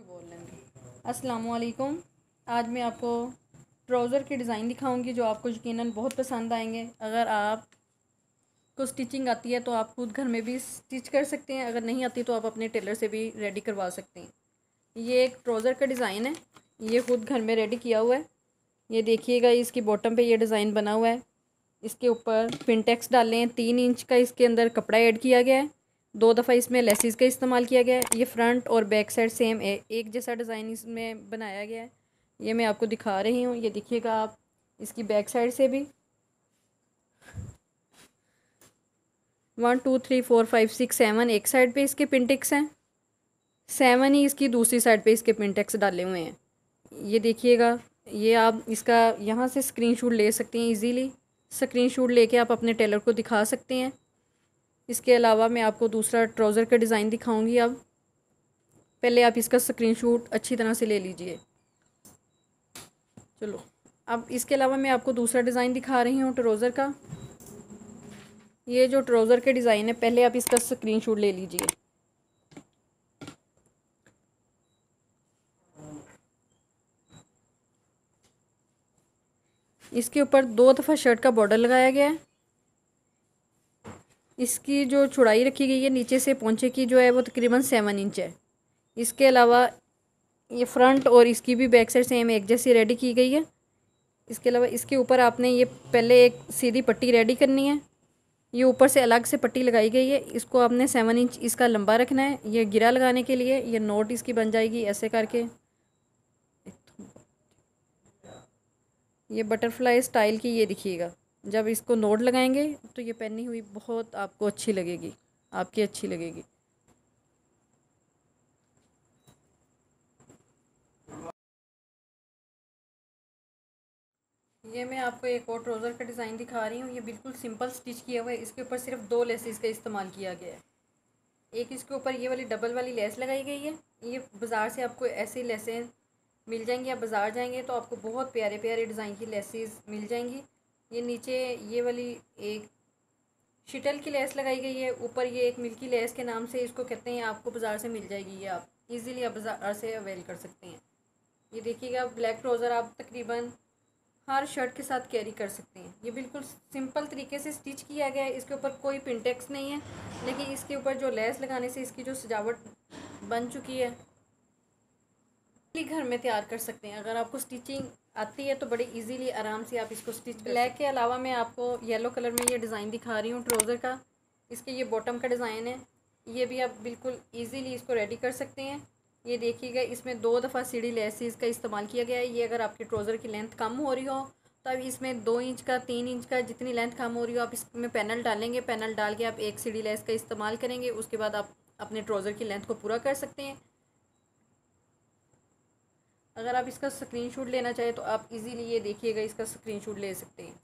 बोल लेंगे। असलकुम आज मैं आपको ट्राउज़र की डिज़ाइन दिखाऊँगी जो आपको यकीनन बहुत पसंद आएँगे। अगर आप को स्टिचिंग आती है तो आप खुद घर में भी स्टिच कर सकते हैं। अगर नहीं आती तो आप अपने टेलर से भी रेडी करवा सकते हैं। ये एक ट्राउज़र का डिज़ाइन है। ये ख़ुद घर में रेडी किया हुआ है। ये देखिएगा, इसकी बॉटम पे ये डिज़ाइन बना हुआ है। इसके ऊपर पिनटेक्स डाले। तीन इंच का इसके अंदर कपड़ा ऐड किया गया है। दो दफ़ा इसमें लेसिस का इस्तेमाल किया गया है। ये फ्रंट और बैक साइड सेम है। एक जैसा डिज़ाइन इसमें बनाया गया है। ये मैं आपको दिखा रही हूँ। ये देखिएगा आप इसकी बैक साइड से भी। One, two, three, four, five, six, seven, एक साइड पे इसके पिनटेक्स हैं। सेवन ही इसकी दूसरी साइड पे इसके पिनटेक्स डाले हुए हैं। ये देखिएगा। ये आप इसका यहाँ से स्क्रीनशॉट ले सकते हैं इजीली। स्क्रीनशॉट लेके आप अपने टेलर को दिखा सकते हैं। इसके अलावा मैं आपको दूसरा ट्राउज़र का डिज़ाइन दिखाऊँगी अब। पहले आप इसका स्क्रीनशॉट अच्छी तरह से ले लीजिए। चलो, अब इसके अलावा मैं आपको दूसरा डिज़ाइन दिखा रही हूँ ट्राउज़र का। ये जो ट्राउज़र के डिज़ाइन है, पहले आप इसका स्क्रीनशॉट ले लीजिए। इसके ऊपर दो दफ़ा शर्ट का बॉर्डर लगाया गया है। इसकी जो चौड़ाई रखी गई है नीचे से पहुँचे की जो है वो तकरीबन सेवन इंच है। इसके अलावा ये फ्रंट और इसकी भी बैक साइड सेम एक जैसी रेडी की गई है। इसके अलावा इसके ऊपर आपने ये पहले एक सीधी पट्टी रेडी करनी है। ये ऊपर से अलग से पट्टी लगाई गई है। इसको आपने सेवन इंच इसका लंबा रखना है। ये गिरा लगाने के लिए ये नोट इसकी बन जाएगी ऐसे करके। ये बटरफ्लाई स्टाइल की ये दिखिएगा। जब इसको नोट लगाएँगे तो ये पहनी हुई बहुत आपको अच्छी लगेगी। आपकी अच्छी लगेगी। ये मैं आपको एक और ट्रोज़र का डिज़ाइन दिखा रही हूँ। ये बिल्कुल सिंपल स्टिच किया हुआ है। इसके ऊपर सिर्फ़ दो लेसेस का इस्तेमाल किया गया है। एक इसके ऊपर ये वाली डबल वाली लेस लगाई गई है। ये बाज़ार से आपको ऐसी लेसें मिल जाएँगी। आप बाज़ार जाएँगे तो आपको बहुत प्यारे प्यारे डिज़ाइन की लेसेस मिल जाएँगी। ये नीचे ये वाली एक शिटल की लेस लगाई गई है, ऊपर ये एक मिल्की लेस के नाम से इसको कहते हैं, आपको बाज़ार से मिल जाएगी ये आप इजीली आप बाज़ार से अवेल कर सकते हैं। ये देखिएगा ब्लैक ट्रोज़र आप तकरीबन हर शर्ट के साथ कैरी कर सकते हैं। ये बिल्कुल सिंपल तरीके से स्टिच किया गया है, इसके ऊपर कोई पिंटेक्स नहीं है, लेकिन इसके ऊपर जो लेस लगाने से इसकी जो सजावट बन चुकी है घर में तैयार कर सकते हैं। अगर आपको स्टिचिंग आती है तो बड़ी इजीली आराम से आप इसको स्टिच ब्लैक के अलावा मैं आपको येलो कलर में ये डिज़ाइन दिखा रही हूँ ट्राउज़र का। इसके ये बॉटम का डिज़ाइन है। ये भी आप बिल्कुल इजीली इसको रेडी कर सकते हैं। ये देखिएगा इसमें दो दफ़ा सीढ़ी लेसिस का इस्तेमाल किया गया है। ये अगर आपके ट्राउज़र की लेंथ कम हो रही हो तो अब इसमें दो इंच का तीन इंच का जितनी लेंथ कम हो रही हो आप इसमें पैनल डालेंगे। पैनल डाल के आप एक सीढ़ी लेस का इस्तेमाल करेंगे। उसके बाद आप अपने ट्राउज़र की लेंथ को पूरा कर सकते हैं। अगर आप इसका स्क्रीनशॉट लेना चाहें तो आप इजीली ये देखिएगा, इसका स्क्रीनशॉट ले सकते हैं।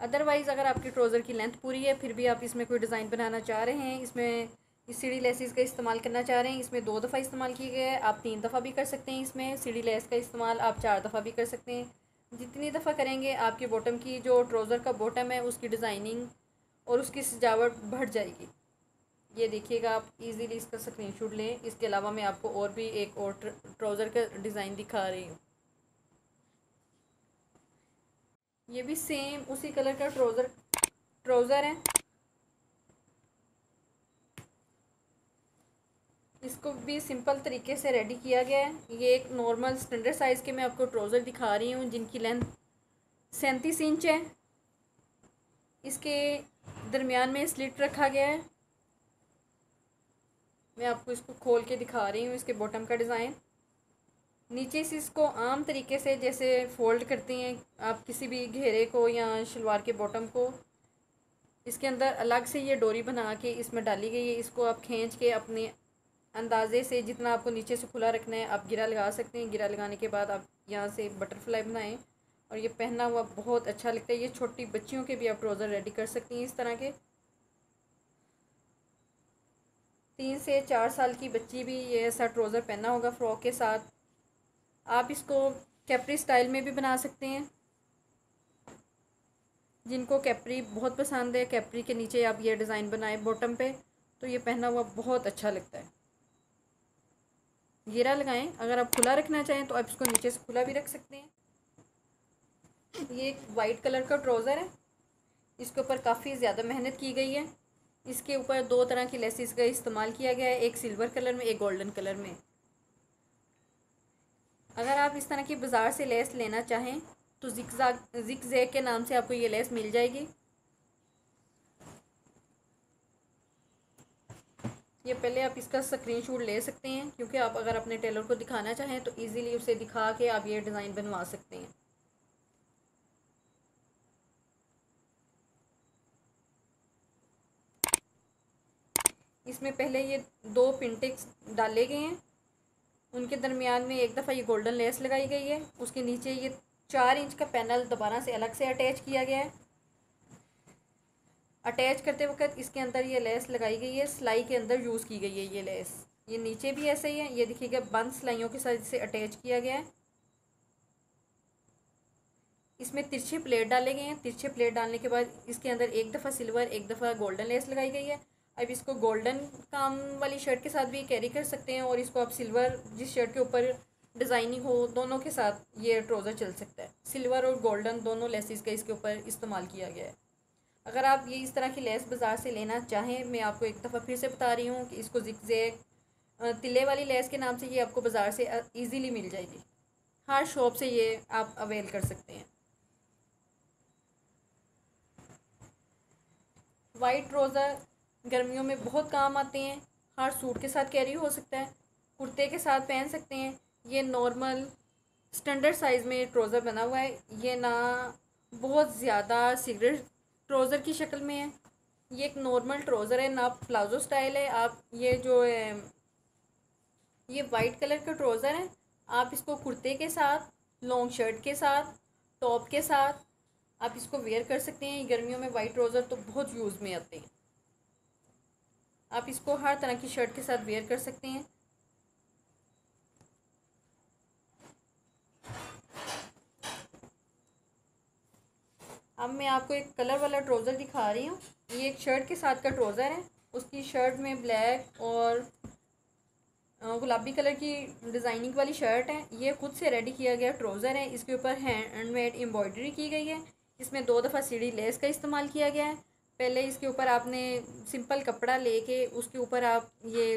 अदरवाइज़ अगर आपकी ट्रोज़र की लेंथ पूरी है, फिर भी आप इसमें कोई डिज़ाइन बनाना चाह रहे हैं, इसमें इस सीढ़ी लेसिस का इस्तेमाल करना चाह रहे हैं, इसमें दो दफ़ा इस्तेमाल किया गया है, आप तीन दफ़ा भी कर सकते हैं इसमें। सीढ़ी लेस का इस्तेमाल आप चार दफ़ा भी कर सकते हैं। जितनी दफ़ा करेंगे, आपके बॉटम की जो ट्रोज़र का बॉटम है, उसकी डिज़ाइनिंग और उसकी सजावट बढ़ जाएगी। ये देखिएगा, आप इजीली इसका स्क्रीनशॉट लें। इसके अलावा मैं आपको और भी एक और ट्राउज़र का डिज़ाइन दिखा रही हूँ। ये भी सेम उसी कलर का ट्राउज़र ट्राउज़र है। इसको भी सिंपल तरीके से रेडी किया गया है। ये एक नॉर्मल स्टैंडर्ड साइज़ के मैं आपको ट्राउज़र दिखा रही हूँ, जिनकी लेंथ सैंतीस इंच है। इसके दरमियान में स्लिट रखा गया है। मैं आपको इसको खोल के दिखा रही हूँ, इसके बॉटम का डिज़ाइन नीचे से इसको आम तरीके से जैसे फोल्ड करती हैं आप किसी भी घेरे को या शलवार के बॉटम को। इसके अंदर अलग से ये डोरी बना के इसमें डाली गई है। इसको आप खींच के अपने अंदाजे से जितना आपको नीचे से खुला रखना है, आप गिरा लगा सकते हैं। गिरा लगाने के बाद आप यहाँ से बटरफ्लाई बनाएँ और ये पहना हुआ बहुत अच्छा लगता है। ये छोटी बच्चियों के भी आप ट्रोज़र रेडी कर सकती हैं इस तरह के। तीन से चार साल की बच्ची भी ये ऐसा ट्राउज़र पहना होगा फ्रॉक के साथ। आप इसको कैप्री स्टाइल में भी बना सकते हैं। जिनको कैप्री बहुत पसंद है, कैप्री के नीचे आप ये डिज़ाइन बनाए बॉटम पे तो ये पहना हुआ बहुत अच्छा लगता है। घेरा लगाएँ, अगर आप खुला रखना चाहें तो आप इसको नीचे से खुला भी रख सकते हैं। ये एक वाइट कलर का ट्राउज़र है। इसके ऊपर काफ़ी ज़्यादा मेहनत की गई है। इसके ऊपर दो तरह की लेसिस का इस्तेमाल किया गया है, एक सिल्वर कलर में, एक गोल्डन कलर में। अगर आप इस तरह की बाज़ार से लेस लेना चाहें तो जिक के नाम से आपको ये लेस मिल जाएगी। ये पहले आप इसका स्क्रीनशॉट ले सकते हैं, क्योंकि आप अगर अपने टेलर को दिखाना चाहें तो इजीली उसे दिखा के आप ये डिज़ाइन बनवा सकते हैं। इसमें पहले ये दो पिंटेक्स डाले गए हैं। उनके दरमियान में एक दफ़ा ये गोल्डन लेस लगाई गई है। उसके नीचे ये चार इंच का पैनल दोबारा से अलग से अटैच किया गया है। अटैच करते वक्त इसके अंदर ये लेस लगाई गई है। सिलाई के अंदर यूज़ की गई है ये लेस ये नीचे भी ऐसे ही है। ये देखिएगा, बंद सिलाइयों के साथ इसे अटैच किया गया है। इसमें तिरछे प्लेट डाले गए हैं। तिरछे प्लेट डालने के बाद इसके अंदर एक दफ़ा सिल्वर एक दफ़ा गोल्डन लेस लगाई गई है। अब इसको गोल्डन काम वाली शर्ट के साथ भी कैरी कर सकते हैं और इसको आप सिल्वर जिस शर्ट के ऊपर डिज़ाइनिंग हो, दोनों के साथ ये ट्रोज़र चल सकता है। सिल्वर और गोल्डन दोनों लेसिस का इसके ऊपर इस्तेमाल किया गया है। अगर आप ये इस तरह की लेस बाज़ार से लेना चाहें, मैं आपको एक दफ़ा फिर से बता रही हूँ कि इसको जिक तिले वाली लेस के नाम से ये आपको बाज़ार से ईज़िली मिल जाएगी। हर शॉप से ये आप अवेल कर सकते हैं। वाइट ट्रोज़र गर्मियों में बहुत काम आते हैं। हर सूट के साथ कैरी हो सकता है, कुर्ते के साथ पहन सकते हैं। ये नॉर्मल स्टैंडर्ड साइज़ में ट्रोज़र बना हुआ है। ये ना बहुत ज़्यादा सिगरेट ट्रोज़र की शक्ल में है। ये एक नॉर्मल ट्रोज़र है, ना प्लाजो स्टाइल है। आप ये जो है, ये वाइट कलर का ट्रोज़र है। आप इसको कुर्ते के साथ लॉन्ग शर्ट के साथ टॉप के साथ आप इसको वेयर कर सकते हैं। गर्मियों में वाइट ट्रोज़र तो बहुत यूज़ में आते हैं। आप इसको हर तरह की शर्ट के साथ वेयर कर सकते हैं। अब मैं आपको एक कलर वाला ट्रोज़र दिखा रही हूँ। ये एक शर्ट के साथ का ट्रोज़र है। उसकी शर्ट में ब्लैक और गुलाबी कलर की डिज़ाइनिंग वाली शर्ट है। ये खुद से रेडी किया गया ट्रोज़र है। इसके ऊपर हैंडमेड एम्ब्रॉयडरी की गई है। इसमें दो दफ़ा सीढ़ी लेस का इस्तेमाल किया गया है। पहले इसके ऊपर आपने सिंपल कपड़ा लेके उसके ऊपर आप ये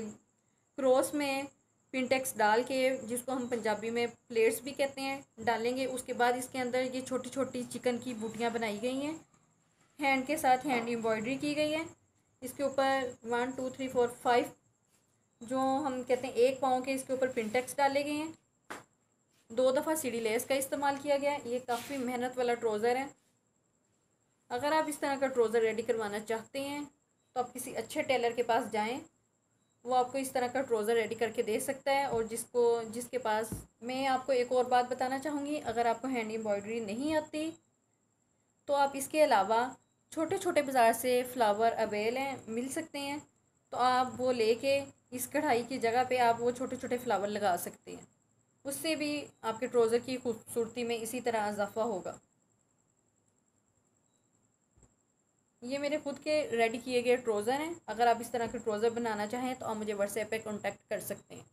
क्रॉस में पिनटेक्स डाल के, जिसको हम पंजाबी में प्लेट्स भी कहते हैं, डालेंगे। उसके बाद इसके अंदर ये छोटी छोटी चिकन की बूटियाँ बनाई गई हैं। हैंड के साथ हैंड एम्ब्रॉयडरी की गई है। इसके ऊपर one, two, three, four, five, जो हम कहते हैं, एक पाँव के इसके ऊपर पिनटेक्स डाले गए हैं। दो दफ़ा सीढ़ी लेस का इस्तेमाल किया गया है। ये काफ़ी मेहनत वाला ट्रोज़र है। अगर आप इस तरह का ट्रोज़र रेडी करवाना चाहते हैं तो आप किसी अच्छे टेलर के पास जाएँ। वो आपको इस तरह का ट्रोज़र रेडी करके दे सकता है और जिसको, जिसके पास मैं आपको एक और बात बताना चाहूँगी, अगर आपको हैंड एम्ब्रॉयडरी नहीं आती तो आप इसके अलावा छोटे छोटे बाज़ार से फ्लावर अवेल हैं, मिल सकते हैं। तो आप वो लेके इस कढ़ाई की जगह पे आप वो छोटे छोटे फ्लावर लगा सकते हैं। उससे भी आपके ट्रोज़र की खूबसूरती में इसी तरह इजाफ़ा होगा। ये मेरे खुद के रेडी किए गए ट्रोज़र हैं। अगर आप इस तरह के ट्रोज़र बनाना चाहें तो आप मुझे व्हाट्सएप पे कांटेक्ट कर सकते हैं।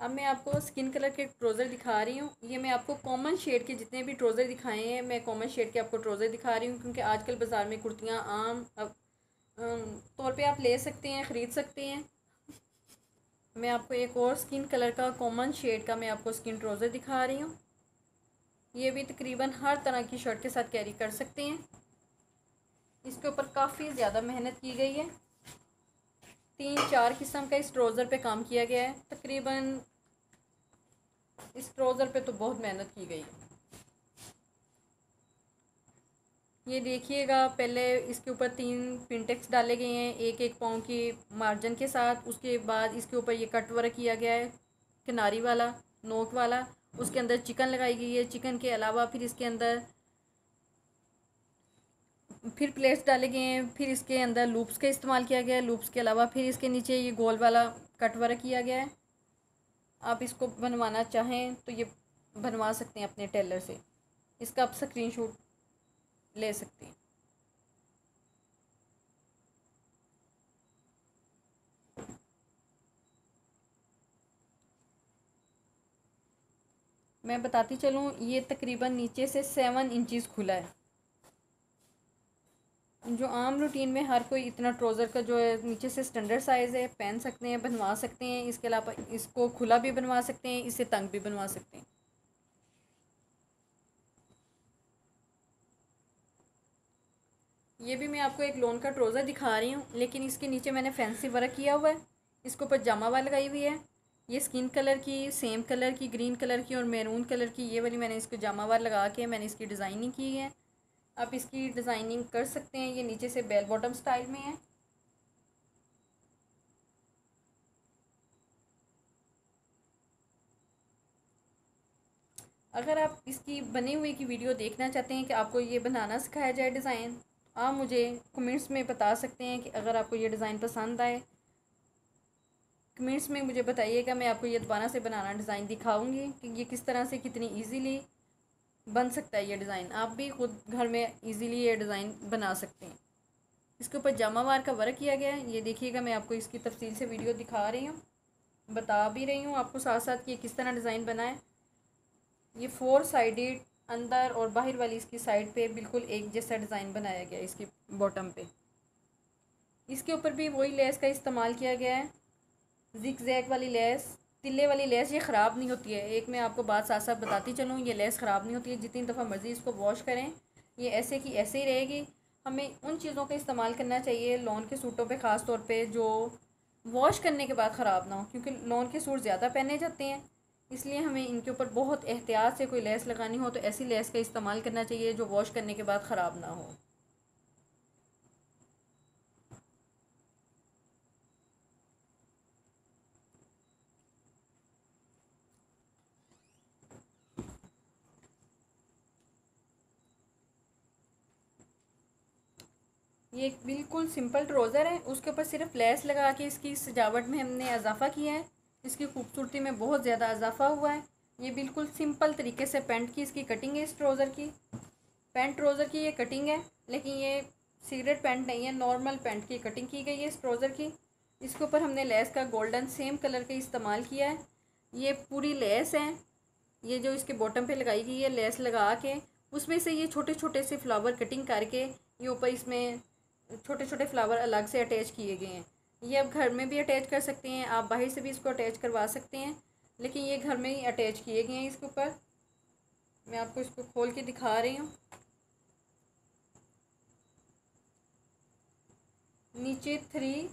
अब मैं आपको स्किन कलर के ट्रोज़र दिखा रही हूँ। ये मैं आपको कॉमन शेड के जितने भी ट्रोज़र दिखाए हैं, मैं कॉमन शेड के आपको ट्रोज़र दिखा रही हूँ, क्योंकि आजकल बाज़ार में कुर्तियाँ आम तौर पे आप ले सकते हैं, ख़रीद सकते हैं। मैं आपको एक और स्किन कलर का कॉमन शेड का मैं आपको स्किन ट्रोज़र दिखा रही हूँ। ये भी तकरीबन हर तरह की शर्ट के साथ कैरी कर सकते हैं। इसके ऊपर काफ़ी ज़्यादा मेहनत की गई है। तीन चार किस्म का इस ट्रोज़र पे काम किया गया है। तकरीबन इस ट्रोज़र पे तो बहुत मेहनत की गई है। ये देखिएगा, पहले इसके ऊपर तीन पिंटेक्स डाले गए हैं एक एक पाँव की मार्जिन के साथ। उसके बाद इसके ऊपर ये कट वर्क किया गया है, किनारी वाला, नोक वाला। उसके अंदर चिकन लगाई गई है। चिकन के अलावा फिर इसके अंदर, फिर प्लेट्स डाले गए हैं। फिर इसके अंदर लूप्स का इस्तेमाल किया गया है। लूप्स के अलावा फिर इसके नीचे ये गोल वाला कट किया गया है। आप इसको बनवाना चाहें तो ये बनवा सकते हैं अपने टेलर से। इसका आप स्क्रीनशॉट ले सकते हैं। मैं बताती चलूँ, ये तकरीबन नीचे से सेवन इंचज़ खुला है। जो आम रूटीन में हर कोई इतना ट्रोज़र का जो है, नीचे से स्टैंडर्ड साइज़ है, पहन सकते हैं, बनवा सकते हैं, इसके अलावा इसको खुला भी बनवा सकते हैं इसे तंग भी बनवा सकते हैं। ये भी मैं आपको एक लोन का ट्रोज़र दिखा रही हूँ, लेकिन इसके नीचे मैंने फैंसी वर्क किया हुआ है, इसके ऊपर जामा वाल लगाई हुई है ये स्किन कलर की, सेम कलर की, ग्रीन कलर की और मैरून कलर की, ये वाली मैंने इसको जामा वाल लगा के मैंने इसकी डिज़ाइनिंग की है। आप इसकी डिज़ाइनिंग कर सकते हैं, ये नीचे से बेल बॉटम स्टाइल में है। अगर आप इसकी बनी हुई की वीडियो देखना चाहते हैं कि आपको ये बनाना सिखाया जाए डिज़ाइन, आप मुझे कमेंट्स में बता सकते हैं कि अगर आपको ये डिज़ाइन पसंद आए। कमेंट्स में मुझे बताइएगा, मैं आपको ये दोबारा से बनाना डिज़ाइन दिखाऊँगी कि ये किस तरह से कितनी इजीली बन सकता है ये डिज़ाइन आप भी खुद घर में इजीली ये डिज़ाइन बना सकते हैं। इसके ऊपर जामावार का वर्क किया गया है। ये देखिएगा, मैं आपको इसकी तफसील से वीडियो दिखा रही हूँ, बता भी रही हूँ आपको साथ साथ कि ये किस तरह डिज़ाइन बना है। ये फोर साइडेड अंदर और बाहर वाली इसकी साइड पे बिल्कुल एक जैसा डिज़ाइन बनाया गया है इसकी बॉटम पे। इसके ऊपर भी वही लेस का इस्तेमाल किया गया है। जिक जैक वाली लेस, तिल्ले वाली लेस, ये ख़राब नहीं होती है। एक मैं आपको बात साथ साथ बताती चलूँ, ये लेस ख़राब नहीं होती है। जितनी दफ़ा मर्ज़ी इसको वॉश करें, ये ऐसे की ऐसे ही रहेगी। हमें उन चीज़ों का इस्तेमाल करना चाहिए लॉन के सूटों पे, ख़ास तौर पे, जो वॉश करने के बाद ख़राब ना हो, क्योंकि लॉन के सूट ज़्यादा पहने जाते हैं। इसलिए हमें इनके ऊपर बहुत एहतियात से कोई लेस लगानी हो तो ऐसी लेस का इस्तेमाल करना चाहिए जो वॉश करने के बाद ख़राब ना हो। ये एक बिल्कुल सिंपल ट्रोज़र है। उसके ऊपर सिर्फ़ लेस लगा के इसकी सजावट में हमने इजाफ़ा किया है। इसकी खूबसूरती में बहुत ज़्यादा इजाफा हुआ है। ये बिल्कुल सिंपल तरीके से पेंट की इसकी कटिंग है इस ट्रोज़र की। पेंट ट्रोज़र की ये कटिंग है, लेकिन ये सिगरेट पेंट नहीं है, नॉर्मल पेंट की कटिंग की गई है इस ट्रोज़र की। इसके ऊपर हमने लेस का गोल्डन सेम कलर का इस्तेमाल किया है। ये पूरी लेस है। ये जो इसके बॉटम पे लगाई गई है, लेस लगा के, उसमें से ये छोटे छोटे से फ्लावर कटिंग करके ये ऊपर इसमें छोटे छोटे फ्लावर अलग से अटैच किए गए हैं। ये आप घर में भी अटैच कर सकते हैं, आप बाहर से भी इसको अटैच करवा सकते हैं, लेकिन ये घर में ही अटैच किए गए हैं इसके ऊपर। मैं आपको इसको खोल के दिखा रही हूँ। नीचे थ्री,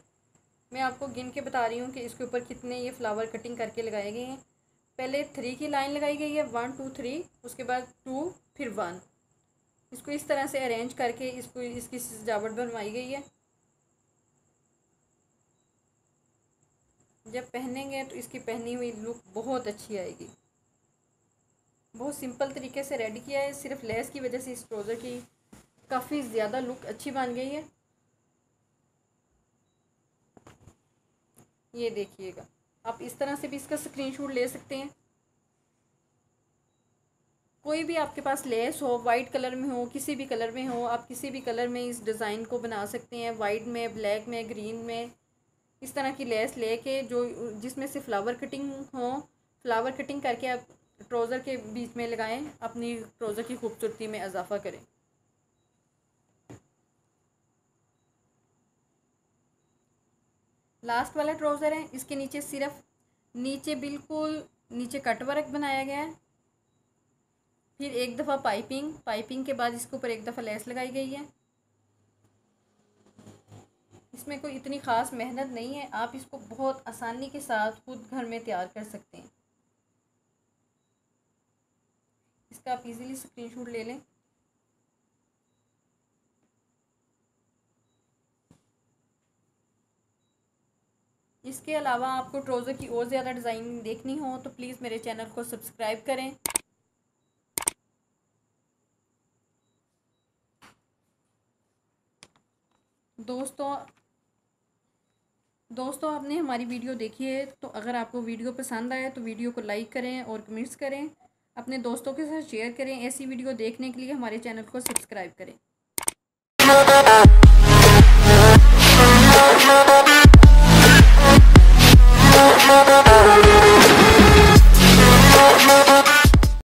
मैं आपको गिन के बता रही हूँ कि इसके ऊपर कितने ये फ्लावर कटिंग करके लगाए गए हैं। पहले थ्री की लाइन लगाई गई है, वन, टू, थ्री, उसके बाद टू, फिर वन। इसको इस तरह से अरेंज करके इसको इसकी सजावट बनवाई गई है। जब पहनेंगे तो इसकी पहनी हुई लुक बहुत अच्छी आएगी। बहुत सिंपल तरीके से रेडी किया है। सिर्फ़ लेस की वजह से इस ट्रोज़र की काफ़ी ज़्यादा लुक अच्छी बन गई है। ये देखिएगा। आप इस तरह से भी इसका स्क्रीनशॉट ले सकते हैं। कोई भी आपके पास लेस हो वाइट कलर में हो, किसी भी कलर में हो, आप किसी भी कलर में इस डिज़ाइन को बना सकते हैं वाइट में ब्लैक में ग्रीन में। इस तरह की लेस लेके जो, जिसमें से फ्लावर कटिंग हो फ्लावर कटिंग करके आप ट्रोज़र के बीच में लगाएँ, अपनी ट्रोज़र की खूबसूरती में इजाफा करें। लास्ट वाला ट्राउज़र है, इसके नीचे सिर्फ़, नीचे बिल्कुल नीचे कट वर्क बनाया गया है। फिर एक दफ़ा पाइपिंग पाइपिंग के बाद इसके ऊपर एक दफ़ा लेस लगाई गई है। इसमें कोई इतनी ख़ास मेहनत नहीं है, आप इसको बहुत आसानी के साथ खुद घर में तैयार कर सकते हैं। इसका आप इजीली स्क्रीनशॉट ले लें। इसके अलावा आपको ट्रोज़र की और ज़्यादा डिज़ाइन देखनी हो तो प्लीज़ मेरे चैनल को सब्सक्राइब करें। दोस्तों दोस्तों, आपने हमारी वीडियो देखी है तो अगर आपको वीडियो पसंद आए तो वीडियो को लाइक करें और कमेंट्स करें, अपने दोस्तों के साथ शेयर करें, ऐसी वीडियो देखने के लिए हमारे चैनल को सब्सक्राइब करें।